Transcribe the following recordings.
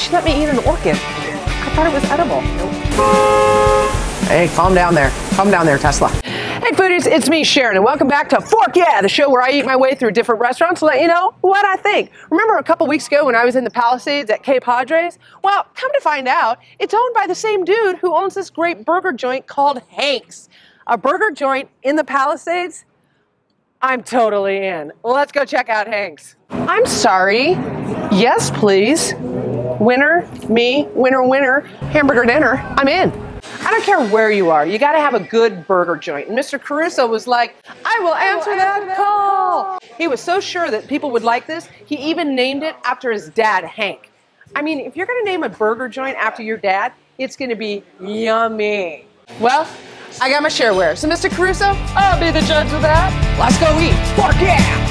She let me eat an orchid. I thought it was edible. Hey, calm down there. Calm down there, Tesla. Hey, foodies, it's me, Sharon, and welcome back to Fork Yeah, the show where I eat my way through different restaurants to let you know what I think. Remember a couple weeks ago when I was in the Palisades at Cape Padres? Well, come to find out, it's owned by the same dude who owns this great burger joint called Hank's. A burger joint in the Palisades? I'm totally in. Let's go check out Hank's. I'm sorry. Yes, please. Winner, me, winner, winner, hamburger dinner. I'm in. I don't care where you are. You got to have a good burger joint. And Mr. Caruso was like, I will answer that call. He was so sure that people would like this, he even named it after his dad, Hank. I mean, if you're going to name a burger joint after your dad, it's going to be yummy. Well, I got my shareware. So, Mr. Caruso, I'll be the judge of that. Let's go eat. Fork yeah!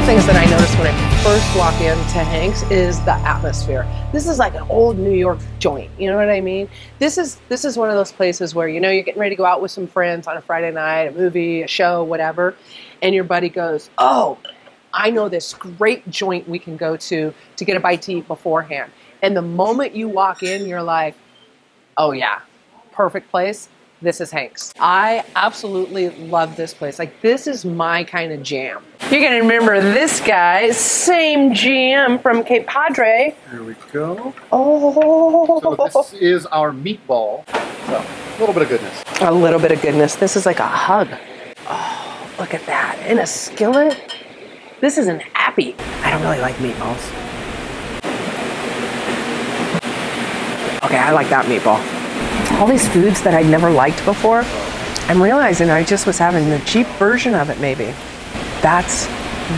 The things that I noticed when I first walk into Hank's is the atmosphere. This is like an old New York joint. You know what I mean? This is this is one of those places where you know you're getting ready to go out with some friends on a Friday night, a movie, a show, whatever, and your buddy goes, "Oh, I know this great joint we can go to to get a bite to eat beforehand." And the moment you walk in, you're like, "Oh yeah, perfect place." This is Hank's. I absolutely love this place. Like, this is my kind of jam. You're gonna remember this guy, same GM from Cape Padre. There we go. Oh, So this is our meatball. So a little bit of goodness. a little bit of goodness. This is like a hug. Oh, look at that. In a skillet. This is an appy. I don't really like meatballs. Okay, I like that meatball. All these foods that I'd never liked before, I'm realizing I just was having the cheap version of it maybe. That's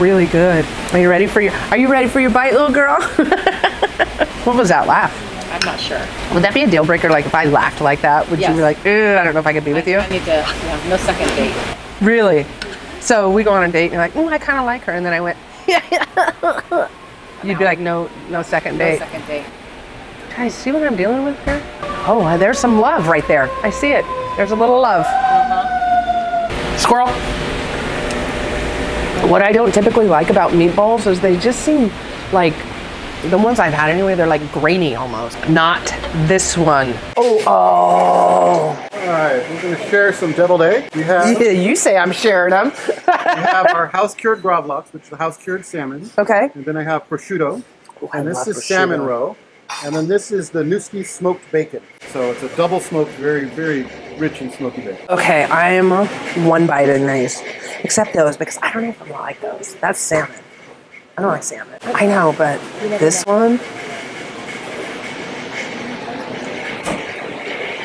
really good. Are you ready for your Are you ready for your bite, little girl? what was that laugh? I'm not sure. Would that be a deal breaker? Like if I laughed like that, would you be like, I don't know if I could be with you? I need to, yeah, no second date. Really? So we go on a date and you're like, oh, I kind of like her. And then I went, yeah. You'd be like, no, no second date. No date. second date. Guys, see what I'm dealing with here? Oh, uh, there's some love right there. I see it. There's a little love. Squirrel. What I don't typically like about meatballs is they just seem like the ones I've had anyway, they're like grainy almost. Not this one. Oh, oh. All right, we're going to share some deviled egg. We have, Yeah, you say I'm sharing them. we have our house cured gravlax, which is the house cured salmon. okay. And then I have prosciutto. I and this love is salmon roe. And then this is the Nueske smoked bacon. So it's a double smoked, very, very rich and smoky bacon. Okay, I am one bite in these, except those because I don't know if I like those. That's salmon. I don't like salmon. I know, but this one.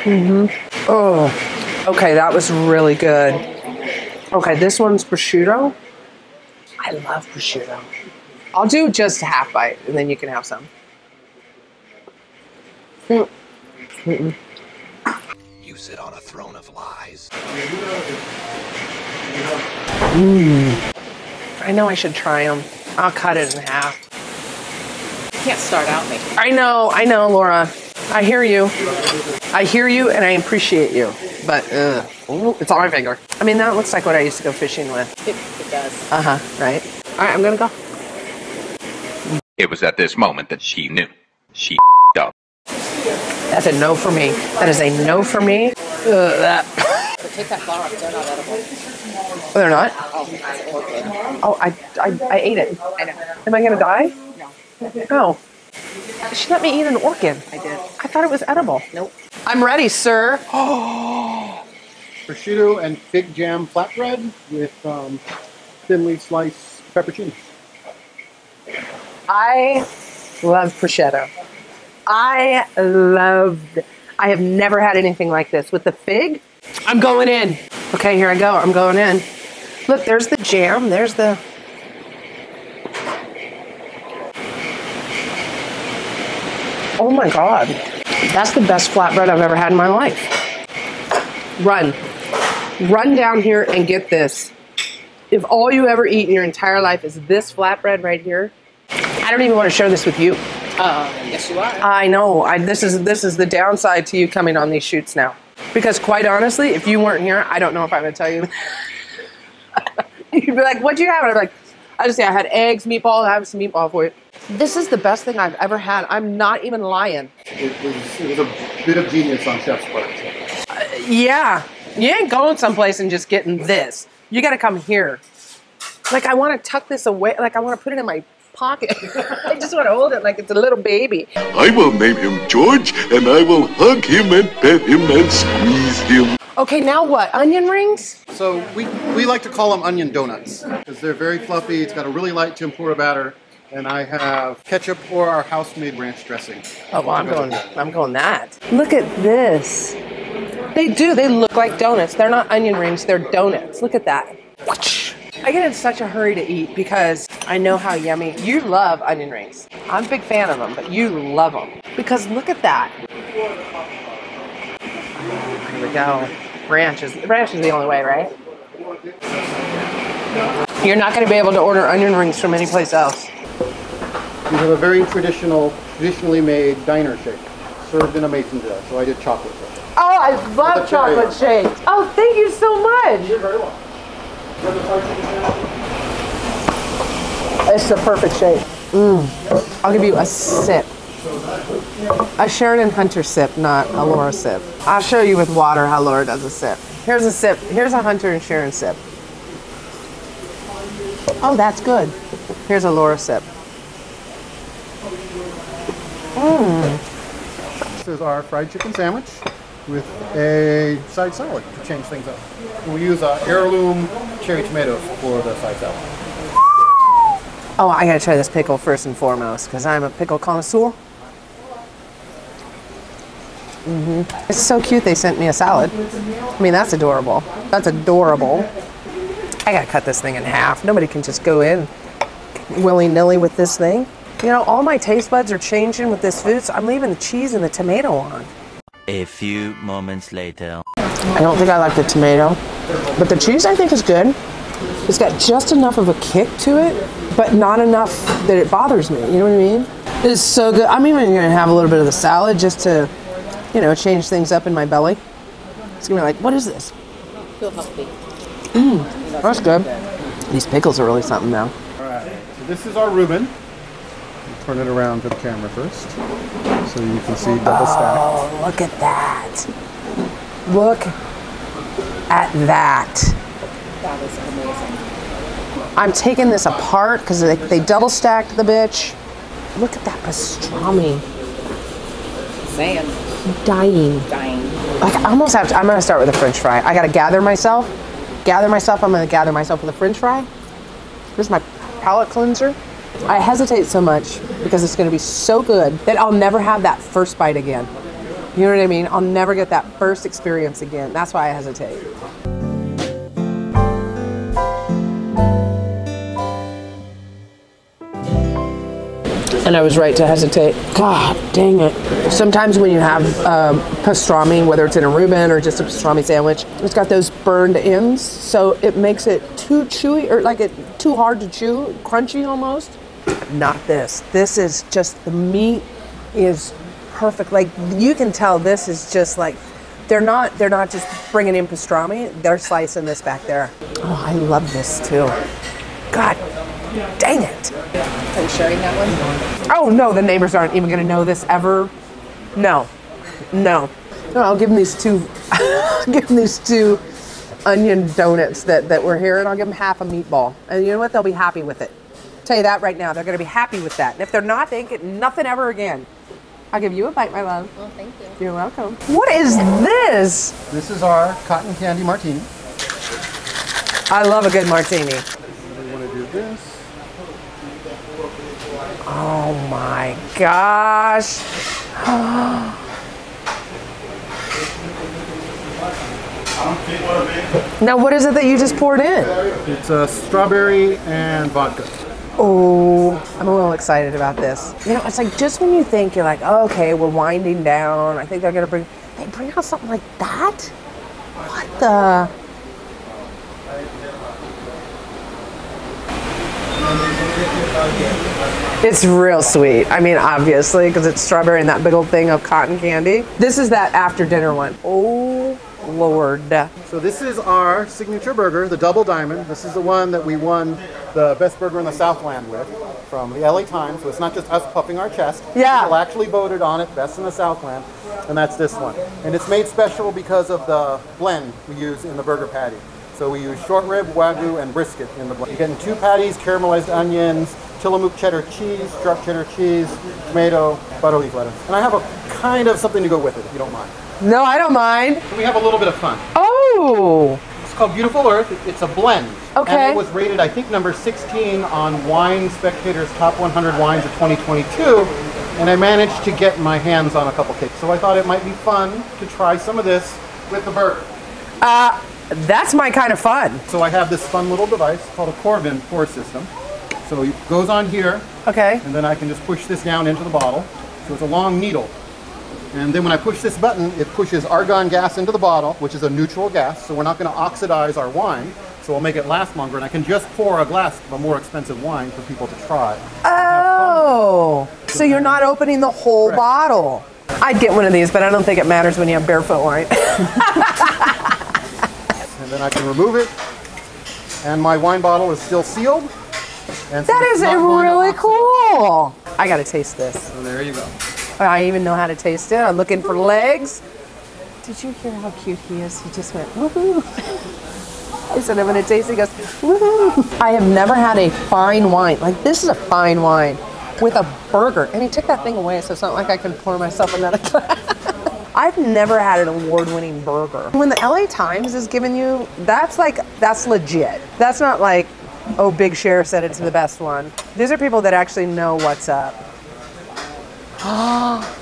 Mm-hmm. Oh, okay, that was really good. Okay, this one's prosciutto. I love prosciutto. I'll do just a half bite, and then you can have some. Mm. Mm-mm. You sit on a throne of lies. I know I should try them. I'll cut it in half. You can't start out making. I know, I know, Laura. I hear you. I hear you and I appreciate you. But uh, ooh, it's on my finger. I mean, that looks like what I used to go fishing with. It, it does. Uh huh. Right. All right, I'm gonna go. It was at this moment that she knew. She up. That's a no for me. That is a no for me. Ugh, that. Take that flour off. They're not edible. Oh, they're not. Oh. Oh, I, I, I ate it. I know. Am I gonna die? No. Oh. She let me eat an orchid. I did. I thought it was edible. Nope. I'm ready, sir. Prosciutto and fig jam flatbread with um, thinly sliced pepperoni. I love prosciutto. I loved. I have never had anything like this with the fig. I'm going in. Okay, here I go. I'm going in. Look, there's the jam. There's the. Oh my god, that's the best flatbread I've ever had in my life. Run, run down here and get this. If all you ever eat in your entire life is this flatbread right here, I don't even want to share this with you. Uh, yes, you are. I know. I, this is this is the downside to you coming on these shoots now, Because quite honestly, if you weren't here, I don't know if I would tell you. You'd be like, "What'd you have?" And I'd be like, "I just say I had eggs, meatball. I have some meatball for you." This is the best thing I've ever had. I'm not even lying. It was, it was a bit of genius on Chef's part. Yeah, you ain't going someplace and just getting this. You got to come here. Like I want to tuck this away. Like I want to put it in my pocket. I just want to hold it like it's a little baby. I will name him George, and I will hug him and pet him and squeeze him. Okay, now what? Onion rings? So we, we like to call them onion donuts because they're very fluffy. It's got a really light tempura batter. And I have ketchup or our house-made ranch dressing. Oh, well, I'm going. I'm going that. Look at this. They do. They look like donuts. They're not onion rings. They're donuts. Look at that. Watch. I get in such a hurry to eat because I know how yummy. You love onion rings. I'm a big fan of them, but you love them because look at that. Here we go. Ranch is ranch is the only way, right? You're not going to be able to order onion rings from any place else. You have a very traditional, traditionally made diner shake served in a mason jar. So I did chocolate shake. Oh, I love chocolate shakes. Oh, thank you so much. You're very welcome. It's the perfect shape. Mm. I'll give you a sip. A Sharon and Hunter sip, not a Laura sip. I'll show you with water how Laura does a sip. Here's a sip. Here's a Hunter and Sharon sip. Oh, that's good. Here's a Laura sip. This is our fried chicken sandwich with a side salad to change things up. We use uh, heirloom cherry tomatoes for the side salad. Oh, I gotta try this pickle first and foremost because I'm a pickle connoisseur. Mm -hmm. It's so cute they sent me a salad. I mean, that's adorable. That's adorable. I gotta cut this thing in half. Nobody can just go in willy nilly with this thing. You know, all my taste buds are changing with this food, so I'm leaving the cheese and the tomato on. A few moments later. I don't think I like the tomato, but the cheese I think is good. It's got just enough of a kick to it, but not enough that it bothers me. You know what I mean? It's so good. I'm even gonna have a little bit of the salad just to, you know, change things up in my belly. It's gonna be like, what is this? Feel healthy. Mmm, that's good. These pickles are really something now. All right. So this is our Reuben. Turn it around to the camera first, so you can see double stacked. Oh, look at that. Look at that. That is amazing. I'm taking this apart because they, they double stacked the bitch. Look at that pastrami. Saying, Dying. dying. Like I almost have to, I'm gonna start with a french fry. I gotta gather myself. Gather myself, I'm gonna gather myself with a french fry. Here's my palate cleanser. I hesitate so much because it's gonna be so good that I'll never have that first bite again. You know what I mean? I'll never get that first experience again. That's why I hesitate. And I was right to hesitate. God dang it. Sometimes when you have um, pastrami, whether it's in a Reuben or just a pastrami sandwich, it's got those burned ends, so it makes it too chewy or like it too hard to chew, crunchy almost. Not this. This is just the meat is perfect. Like you can tell this is just like they're not they're not just bringing in pastrami, they're slicing this back there. Oh, I love this too. God dang it. Are you sharing that one? Oh no, the neighbors aren't even going to know this ever. No, no. No, I'll give them these two. give them these two onion donuts that that were here, and I'll give them half a meatball. And you know what? They'll be happy with it. Tell you that right now, they're going to be happy with that. And if they're not, they ain't get nothing ever again. I'll give you a bite, my love. Well, thank you. You're welcome. What is this? This is our cotton candy martini. I love a good martini. We want to do this. Oh my gosh. now, what is it that you just poured in? It's a strawberry and vodka. Oh, I'm a little excited about this. You know, it's like just when you think you're like, oh, okay, we're winding down. I think they're gonna bring. They bring out something like that. What the? It's real sweet. I mean, obviously, because it's strawberry and that big old thing of cotton candy. This is that after dinner one. Oh lord. So this is our signature burger, the Double Diamond. This is the one that we won the best burger in the Southland with from the LA Times. So it's not just us puffing our chest. Yeah. People actually voted on it, best in the Southland, and that's this one. And it's made special because of the blend we use in the burger patty. So we use short rib, wagyu, and brisket in the blend. You're getting two patties, caramelized onions, Tillamook cheddar cheese, drop cheddar cheese, tomato, butter leaf lettuce. And I have a kind of something to go with it, if you don't mind. No, I don't mind. So we have a little bit of fun. Oh, It's called Beautiful Earth. It's a blend. Okay. And it was rated, I think, number 16 on Wine Spectator's Top 100 Wines of 2022. And I managed to get my hands on a couple cakes. So I thought it might be fun to try some of this with the burger. Uh, that's my kind of fun. So I have this fun little device called a Coravin pour system. So it goes on here, Okay. and then I can just push this down into the bottle. So it's a long needle. And then when I push this button, it pushes argon gas into the bottle, which is a neutral gas. So we're not going to oxidize our wine. So we'll make it last longer. And I can just pour a glass of a more expensive wine for people to try. Oh, so you're not opening the whole Correct. bottle. I'd get one of these, but I don't think it matters when you have barefoot wine. And then I can remove it. And my wine bottle is still sealed. And so that is not going to really cool. I gotta taste this. So there you go. I even know how to taste it. I'm looking for legs. Did you hear how cute he is? He just went, woohoo. I said, I'm gonna taste it. He goes, woohoo. I have never had a fine wine. Like, this is a fine wine with a burger. And he took that thing away, so it's not like I can pour myself another glass. I've never had an award winning burger. When the LA Times is giving you, that's like, that's legit. That's not like, oh, Big Shar said it's the best one. These are people that actually know what's up.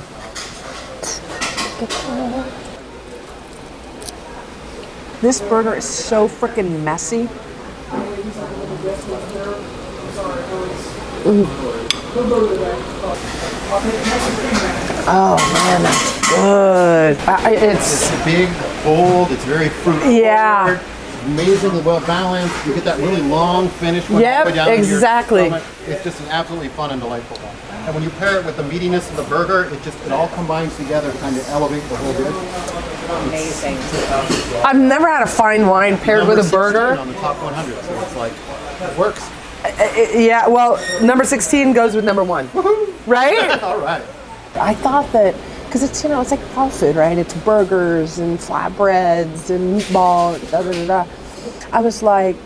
This burger is so freaking messy. Oh man, that's good. I, it's It's big, bold, it's very fruit forward. Yeah. Amazingly well balanced. You get that really long finish one Yep, all the way down in your exactly. It's just an absolutely fun and delightful one. And when you pair it with the meatiness of the burger, it just it all combines together to kind of elevate the whole dish. Amazing. I've never had a fine wine paired Number with a 16 burger. on the top 100, so it's like it works. Yeah, well, number 16 goes with number one. Right? All right. I thought that because it's you know it's like all food, right? It's burgers and flatbreads and meatball, da da da. I was like,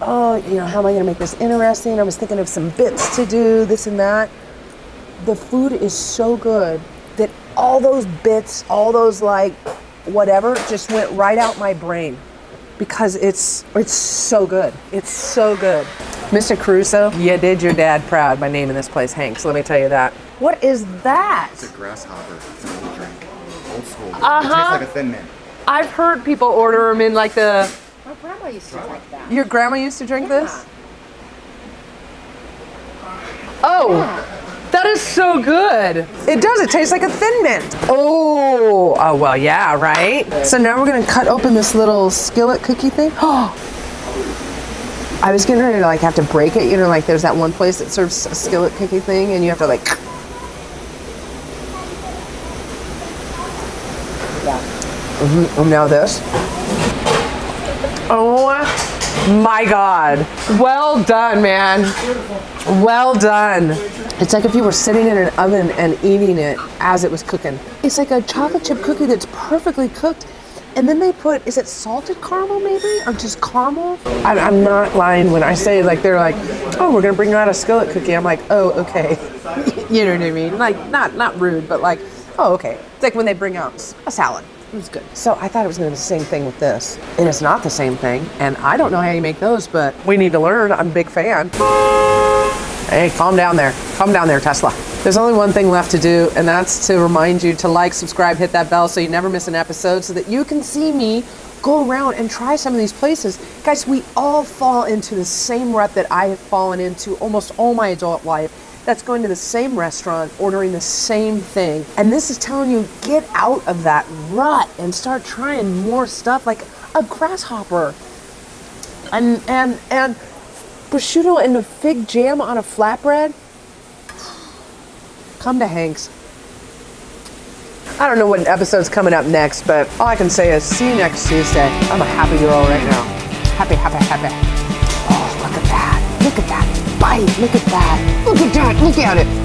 oh, you know, how am I going to make this interesting? I was thinking of some bits to do, this and that. The food is so good that all those bits, all those like whatever, just went right out my brain because it's it's so good. It's so good. Mr. Caruso, you did your dad proud by naming this place Hanks. Let me tell you that. What is that? It's a grasshopper. It's an old drink. Old school. Uh-huh. It tastes like a thin mint. I've heard people order them in like the. My grandma used to like that. Your grandma used to drink this. Oh, that is so good. It does. It tastes like a thin mint. Oh, oh well, yeah, right. So now we're gonna cut open this little skillet cookie thing. Oh, I was getting ready to like have to break it. You know, like there's that one place that serves a skillet cookie thing, and you have to like. Now this. Oh my God. Well done, man. Well done. It's like if you were sitting in an oven and eating it as it was cooking. It's like a chocolate chip cookie that's perfectly cooked. And then they put, is it salted caramel maybe? Or just caramel? I, I'm not lying when I say, like, they're like, oh, we're to bring out a skillet cookie. I'm like, oh, okay. you know what I mean? Like, not, not rude, but like, oh, okay. It's like when they bring out a salad. It was good. So I thought it was going to be the same thing with this. And it's not the same thing. And I don't know how you make those, but we need to learn. I'm a big fan. Hey, calm down there. Calm down there, Tesla. There's only one thing left to do, and that's to remind you to like, subscribe, hit that bell so you never miss an episode so that you can see me go around and try some of these places. Guys, we all fall into the same rut that I have fallen into almost all my adult life. That's going to the same restaurant, ordering the same thing. And this is telling you get out of that rut and start trying more stuff like a grasshopper. And and and prosciutto and a fig jam on a flatbread. Come to Hank's. I don't know what episode's coming up next, but all I can say is see you next Tuesday. I'm a happy girl right now. Happy, happy, happy right. Look at that. Look at that. Look at it.